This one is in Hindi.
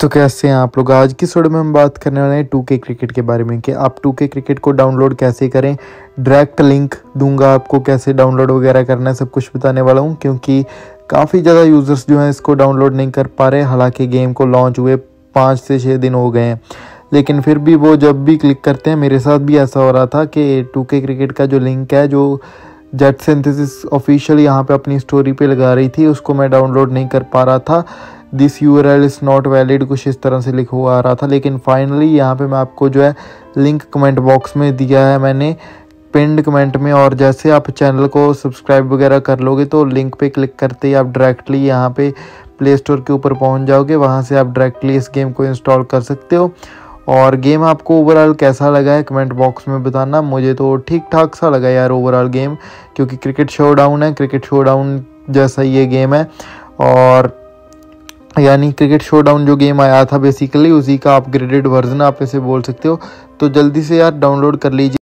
तो कैसे हैं आप लोग? आज की वीडियो में हम बात करने वाले हैं टू के क्रिकेट के बारे में कि आप टू के क्रिकेट को डाउनलोड कैसे करें? डायरेक्ट लिंक दूँगा आपको कैसे डाउनलोड वगैरह करना है, सब कुछ बताने वाला हूँ, क्योंकि काफ़ी ज़्यादा यूज़र्स जो हैं इसको डाउनलोड नहीं कर पा रहे हालाँकि गेम को लॉन्च हुए पाँच से छः दिन हो गए हैं। लेकिन फिर भी वो जब भी क्लिक करते हैं, मेरे साथ भी ऐसा हो रहा था कि टू के क्रिकेट का जो लिंक है, जो जेट सिंथेसिस ऑफिशियल यहाँ पे अपनी स्टोरी पे लगा रही थी, उसको मैं डाउनलोड नहीं कर पा रहा था। This you is not valid कुछ इस तरह से लिखा हुआ आ रहा था। लेकिन फाइनली यहाँ पे मैं आपको जो है लिंक कमेंट बॉक्स में दिया है मैंने। पिंड कमेंट में और जैसे आप चैनल को सब्सक्राइब वगैरह कर लोगे तो लिंक पे क्लिक करते ही आप डायरेक्टली यहाँ पे प्ले स्टोर के ऊपर पहुँच जाओगे। वहाँ से आप डायरेक्टली इस गेम को इंस्टॉल कर सकते हो। और गेम आपको ओवरऑल कैसा लगा है कमेंट बॉक्स में बताना। मुझे तो ठीक ठाक सा लगा यार ओवरऑल गेम क्योंकि क्रिकेट शो डाउन है। क्रिकेट शो डाउन जैसा ये गेम है। और यानी क्रिकेट शोडाउन जो गेम आया था बेसिकली उसी का अपग्रेडेड वर्जन आप इसे बोल सकते हो। तो जल्दी से यार डाउनलोड कर लीजिए।